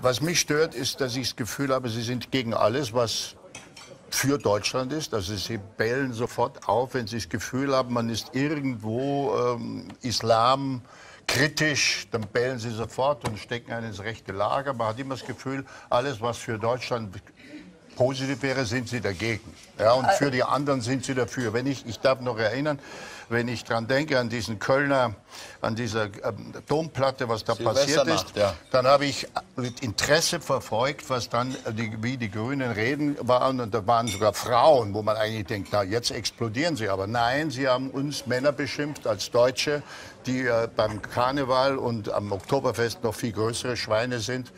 Was mich stört, ist, dass ich das Gefühl habe, Sie sind gegen alles, was für Deutschland ist. Also Sie bellen sofort auf, wenn Sie das Gefühl haben, man ist irgendwo ähm, Islam kritisch, dann bellen Sie sofort und stecken einen ins rechte Lager. Man hat immer das Gefühl, alles, was für Deutschland positiv wäre, sind Sie dagegen. Ja, und für die anderen sind Sie dafür. Wenn ich, ich darf noch erinnern, wenn ich daran denke, an diesen Kölner, an dieser ähm, Domplatte, was da passiert ist, ja. dann habe ich mit Interesse verfolgt, was dann, äh, die, wie die Grünen reden waren. Und da waren sogar Frauen, wo man eigentlich denkt, na, jetzt explodieren sie. Aber nein, sie haben uns Männer beschimpft als Deutsche, die äh, beim Karneval und am Oktoberfest noch viel größere Schweine sind.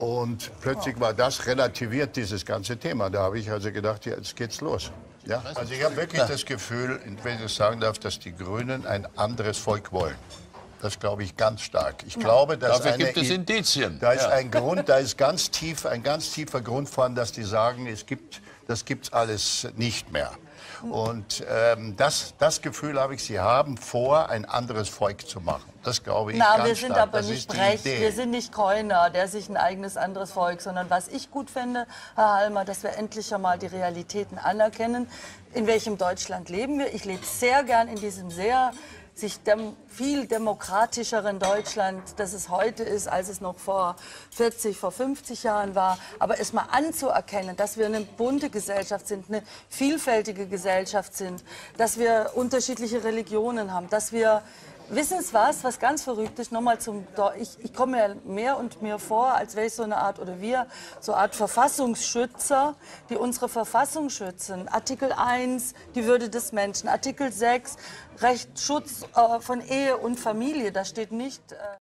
Und plötzlich war das relativiert, dieses ganze Thema. Da habe ich also gedacht, jetzt geht's los. Ja? Also ich habe wirklich das Gefühl, wenn ich das sagen darf, dass die Grünen ein anderes Volk wollen. Das glaube ich ganz stark. Ich glaube, dass Dafür eine, gibt es Indizien. da ist Ja. ein Grund, da ist ganz tief, ein ganz tiefer Grund von, dass die sagen, es gibt, das gibt's alles nicht mehr. Und ähm, das, das Gefühl habe ich, sie haben vor, ein anderes Volk zu machen. Das glaube ich Na, ganz wir sind stark. aber das nicht Brecht, wir sind nicht Keuner, der sich ein eigenes anderes Volk, sondern was ich gut finde, Herr Halmer, dass wir endlich einmal die Realitäten anerkennen. In welchem Deutschland leben wir? Ich lebe sehr gern in diesem sehr sich dem, viel demokratischeren Deutschland, das es heute ist, als es noch vor 40, vor 50 Jahren war. Aber es mal anzuerkennen, dass wir eine bunte Gesellschaft sind, eine vielfältige Gesellschaft sind, dass wir unterschiedliche Religionen haben, dass wir Wissen Sie was, was ganz verrückt ist? Nochmal zum, ich, ich komme mir mehr und mehr vor, als wäre ich so eine Art, oder wir, so eine Art Verfassungsschützer, die unsere Verfassung schützen. Artikel 1, die Würde des Menschen. Artikel 6, Recht, Schutz äh, von Ehe und Familie. Da steht nicht... Äh